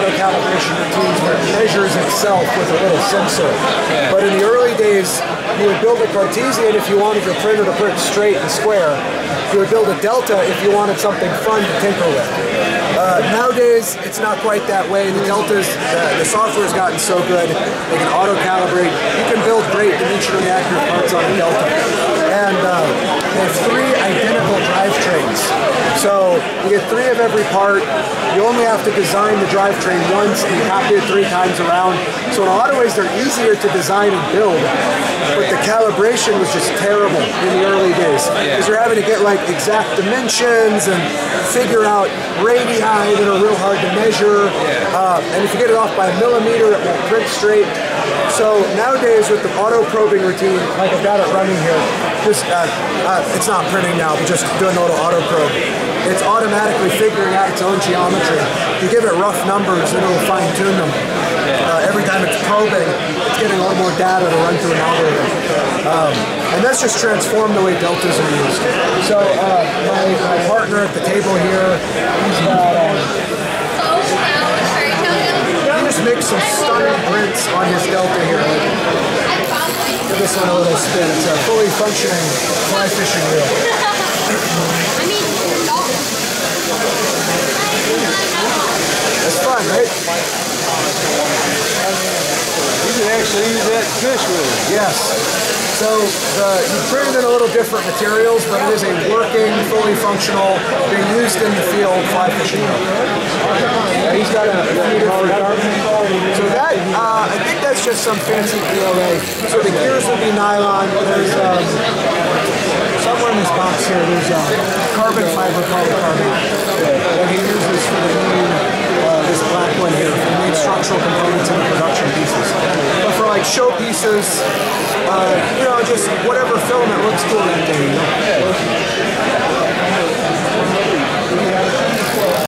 auto calibration routines where it measures itself with a little sensor. But in the early days, you would build a Cartesian if you wanted your printer to print straight and square. You would build a Delta if you wanted something fun to tinker with. Uh, nowadays, it's not quite that way. The Deltas, uh, the software has gotten so good, they can auto-calibrate. You can build great dimensionally accurate parts on a Delta. And uh, they have three identical you get three of every part. You only have to design the drivetrain once and you copy it three times around. So in a lot of ways, they're easier to design and build. But the calibration was just terrible in the early days because you're having to get like exact dimensions and figure out radii that are real hard to measure. Uh, and if you get it off by a millimeter, it won't print straight. So nowadays with the auto probing routine, like I've got it running here, just uh, uh, it's not printing now, but just doing a little auto probe. It's automatically figuring out its own geometry. You give it rough numbers, and it'll fine tune them. Uh, every time it's probing, it's getting a little more data to run through an algorithm. Um, and that's just transformed the way deltas are used. So uh, my, my partner at the table here, he's got. Um, he just makes some stunning prints on his delta here. Give this one a little spin. It's a fully functioning fly fishing reel. Fun, right? You can actually use that fish with it. Yes. So the, you printed in a little different materials, but it is a working, fully functional, being used in the field fly fishing. And he's got a So that, uh, I think that's just some fancy PLA. So the gears will be nylon. There's um, somewhere in this box here, there's um, carbon fiber polycarbonate that he uses for the essential components in the production pieces. But for like showpieces, uh, you know, just whatever film that looks cool that day, you know.